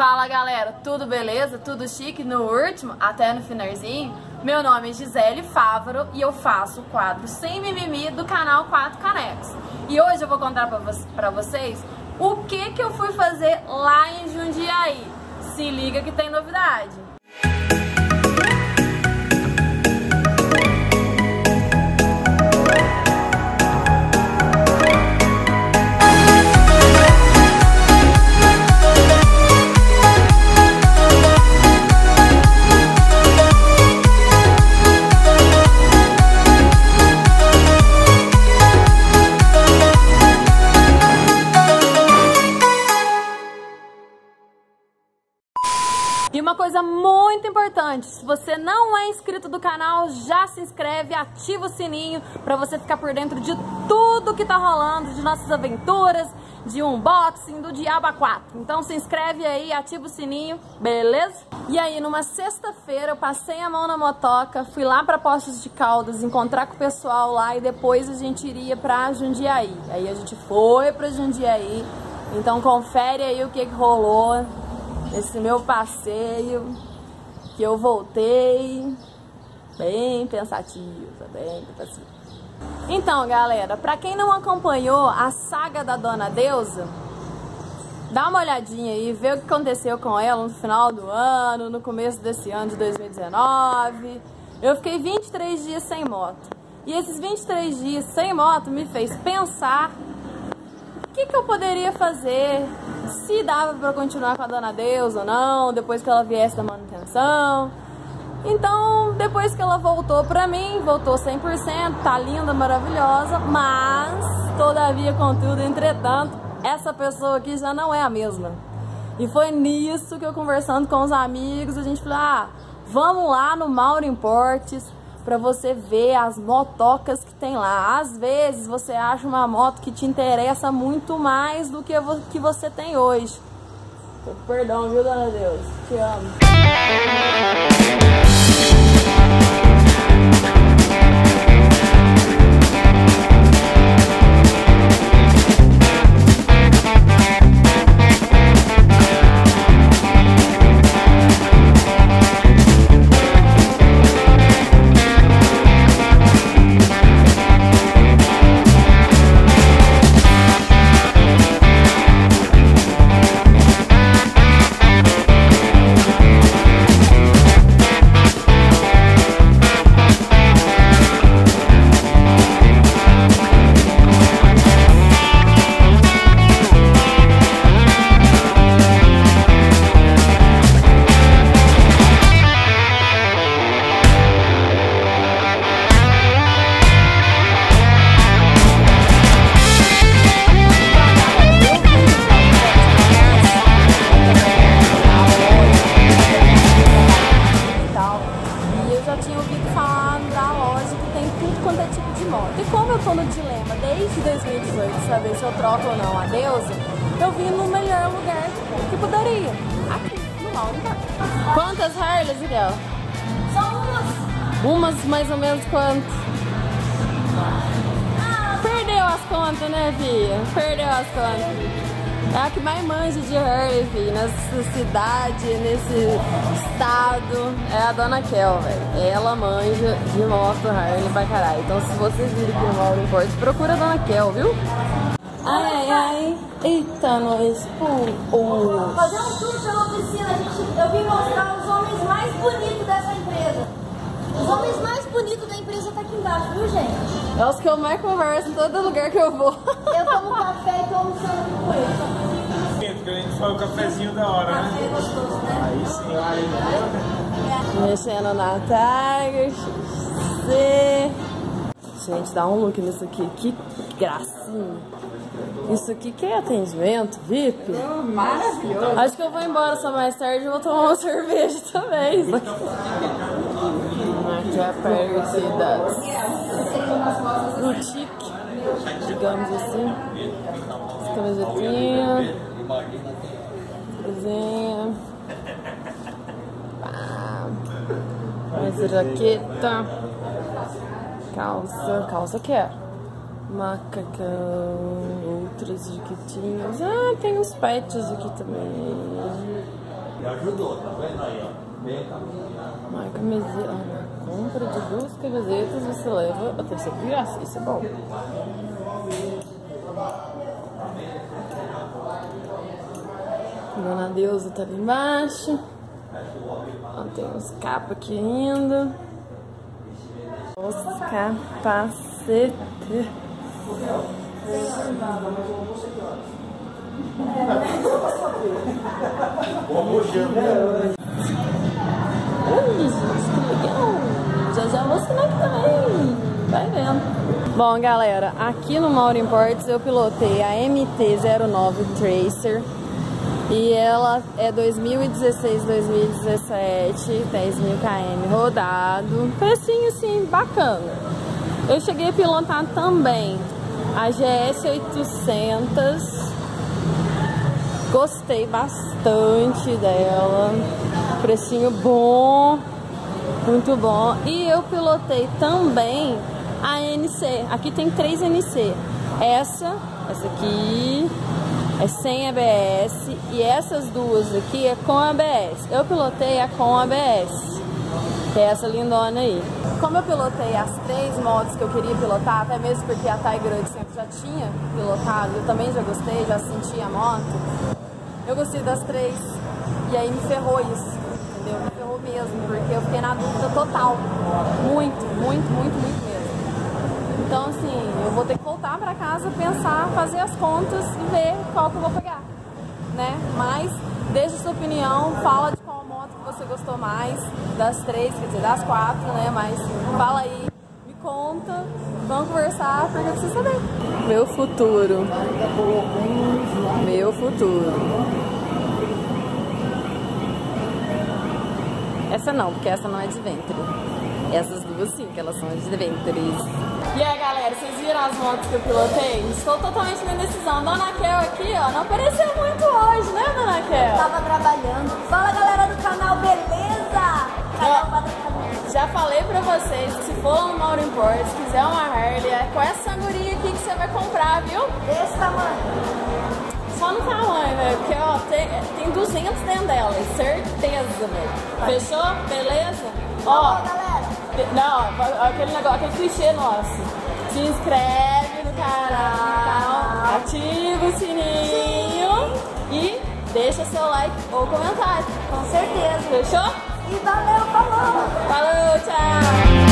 Fala galera, tudo beleza? Tudo chique? No último, até no finalzinho, meu nome é Gisele Fávaro e eu faço o quadro Sem Mimimi do canal 4 Canecos. E hoje eu vou contar pra, vo pra vocês o que, que eu fui fazer lá em Jundiaí. Se liga que tem novidade. E uma coisa muito importante, se você não é inscrito do canal, já se inscreve, ativa o sininho para você ficar por dentro de tudo que tá rolando, de nossas aventuras, de unboxing, do Diaba 4. Então se inscreve aí, ativa o sininho, beleza? E aí, numa sexta-feira, eu passei a mão na motoca, fui lá para Postos de Caldas, encontrar com o pessoal lá e depois a gente iria pra Jundiaí. Aí a gente foi pra Jundiaí, então confere aí o que, que rolou esse meu passeio, que eu voltei bem pensativa, bem pensativa. Então, galera, pra quem não acompanhou a saga da Dona Deusa, dá uma olhadinha aí, vê o que aconteceu com ela no final do ano, no começo desse ano de 2019. Eu fiquei 23 dias sem moto. E esses 23 dias sem moto me fez pensar que, que eu poderia fazer, se dava para continuar com a Dona Deus ou não, depois que ela viesse da manutenção. Então, depois que ela voltou pra mim, voltou 100%, tá linda, maravilhosa, mas, todavia, contudo, entretanto, essa pessoa aqui já não é a mesma. E foi nisso que eu, conversando com os amigos, a gente falou, ah, vamos lá no Mauro Importes, para você ver as motocas que tem lá. Às vezes você acha uma moto que te interessa muito mais do que que você tem hoje. Perdão, viu, dona Deus? Te amo. Desde 2018 saber se eu troco ou não a deusa, eu vim no melhor lugar que poderia. Aqui, no Malta. Quantas Harleys, Miguel? Só umas. Umas mais ou menos quanto? Perdeu as contas, né, Via? Perdeu as contas. É a que mais manja de filho, nessa cidade, nesse estado. É a dona Kel, velho. Ela manja de moto Harley pra caralho. Então se vocês virem aqui no Mauro Importe, procura a dona Kel, viu? Ai, ai, ai. Eita, nós. Uh. Fazer um tour pela oficina, a gente, eu vim mostrar os homens mais bonitos dessa empresa. Os homens mais bonitos da empresa tá aqui embaixo, viu, gente? É os que eu mais converso em todo lugar que eu vou. Eu tomo café e tô almoçando com eles. Que a gente foi o cafezinho da hora, né? Café gostoso, né? Aí sim, aí. Mexendo na Tiger XC. Gente, dá um look nisso aqui. Que gracinha. Isso aqui que é atendimento VIP? Maravilhoso. Acho que eu vou embora só mais tarde e vou tomar uma cerveja também. Isso aqui. Aqui é a parte das boutique, digamos assim. As camisetinhas. Coisinha. Essa jaqueta. Calça. Calça que é? Macacão. Outras jaquetinhas. Ah, tem uns pets aqui também. ajudou, tá vendo aí, ó? Uma camiseta. Compra de duas camisetas você leva a terceira de. Isso é bom. Dona Deusa tá ali embaixo. Ó, tem uns capas aqui ainda. Os capacetes. Ui, Vai vendo. Bom, galera, aqui no Mauro Imports eu pilotei a MT-09 Tracer. E ela é 2016, 2017, 10 mil km rodado. Precinho assim, bacana. Eu cheguei a pilotar também a GS 800. Gostei bastante dela. Precinho bom, muito bom. E eu pilotei também a NC. Aqui tem três NC. Essa, essa aqui é sem ABS e essas duas aqui é com ABS. Eu pilotei a com ABS, que é essa lindona aí. Como eu pilotei as três motos que eu queria pilotar, até mesmo porque a Tiger 800 já tinha pilotado, eu também já gostei, já senti a moto. Eu gostei das três e aí me ferrou isso, entendeu? Me ferrou mesmo, porque eu fiquei na dúvida total. Muito, muito, muito, muito. Então, assim, eu vou ter que voltar pra casa, pensar, fazer as contas e ver qual que eu vou pegar, né? Mas, deixa sua opinião, fala de qual moto que você gostou mais, das três, quer dizer, das quatro, né? Mas fala aí, me conta, vamos conversar, porque eu preciso saber. Meu futuro. Meu futuro. Essa não, porque essa não é de ventre. Duas sim, que elas são de ventres. E aí, galera, vocês viram as motos que eu pilotei? Estou totalmente na indecisão. Dona Kel aqui, ó, não apareceu muito hoje, né, Dona Kel? Tava trabalhando. Fala galera do canal, beleza? Canal. Já falei pra vocês que se for no Mauro Imports, quiser uma Harley, é com essa andorinha aqui que você vai comprar, viu? Desse tamanho. Só no tamanho, velho, porque ó, tem, tem 200 dentro dela, certeza, velho. Fechou? Beleza? Ó. não, aquele negócio, aquele clichê nosso. Se inscreve no canal, ativa o sininho e deixa seu like ou comentário. Com certeza. Fechou? E valeu, falou. Falou, tchau!